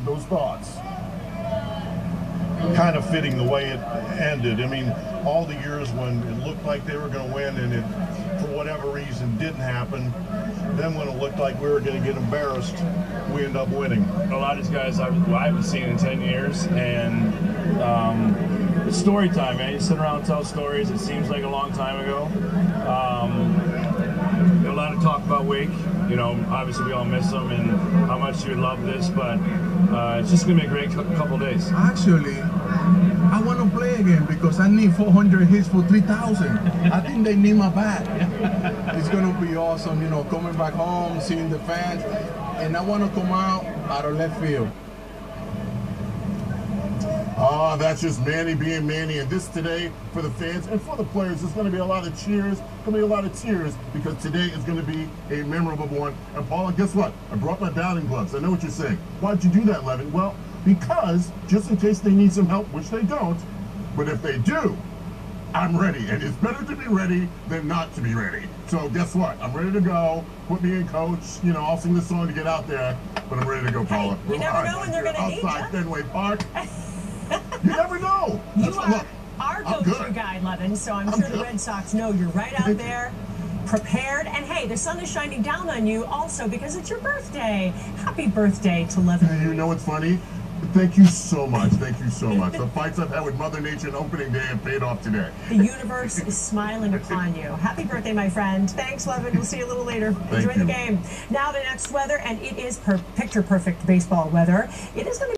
those thoughts. Kind of fitting the way it ended. I mean, all the years when it looked like they were going to win and it, for whatever reason, didn't happen. Then when it looked like we were going to get embarrassed, we end up winning. A lot of these guys I, haven't seen in 10 years, and um, story time, man. You sit around and tell stories. It seems like a long time ago. Of Wake. You know, obviously we all miss them and how much you love this, but uh, it's just gonna be a great couple days. Actually, I want to play again because I need 400 hits for 3,000. I think they need my bat. it's gonna be awesome, you know, coming back home, seeing the fans, and I want to come out out of left field. Ah, that's just Manny being Manny. And this today, for the fans and for the players, there's going to be a lot of cheers, going to be a lot of tears, because today is going to be a memorable one. And Paula, guess what? I brought my batting gloves. I know what you're saying. Why'd you do that, Levin? Well, because just in case they need some help, which they don't, but if they do, I'm ready. And it's better to be ready than not to be ready. So guess what? I'm ready to go. Put me in coach. You know, I'll sing this song to get out there, but I'm ready to go, Paula. Hey, you never know when they're going to need Outside. Fenway Park. you never know. You That's- are look, our go-to good. guy, Levin, so I'm, I'm sure the. Red Sox know you're right out there, prepared. And hey, the sun is shining down on you also because it's your birthday. Happy birthday to Levin. You know what's funny? Thank you so much. Thank you so much. The fights I've had with Mother Nature on opening day have paid off today. The universe is smiling upon you. Happy birthday, my friend. Thanks, Levin. We'll see you a little later. Enjoy the game. Now the next weather, and it is per- picture perfect baseball weather. It is going to